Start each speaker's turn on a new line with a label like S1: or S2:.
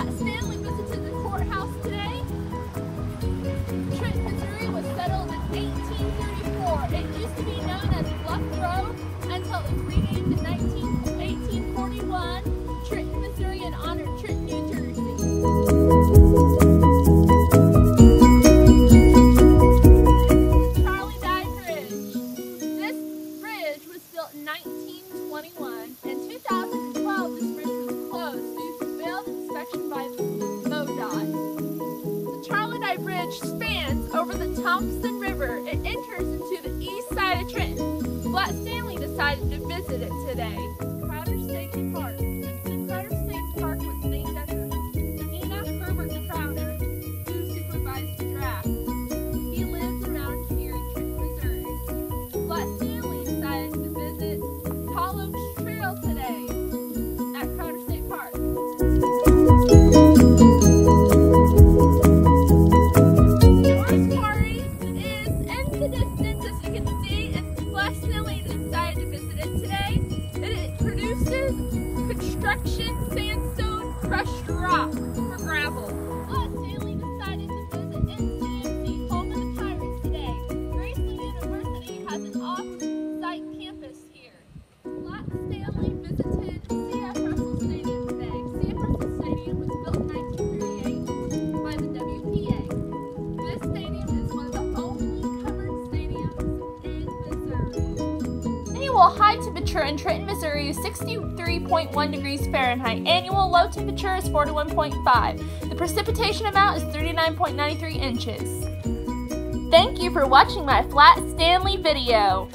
S1: Black's family visited the courthouse today. Trent, Missouri was settled in 1834. It used to be known as Bluff Road until it was renamed in 19, 1841. Trent, Missouri in honor of Trent Bridge spans over the Thompson River. It enters into the east side of Trenton. Flat Stanley decided to visit it today. Stanley decided to visit it today. It produces construction sandstone crushed rock for gravel. Stanley decided to visit NCMC, home of the Pirates, today. Graceland University has an off-site campus here. Stanley visited Annual high temperature in Trenton, Missouri is 63.1 degrees Fahrenheit. Annual low temperature is 41.5. The precipitation amount is 39.93 inches. Thank you for watching my Flat Stanley video.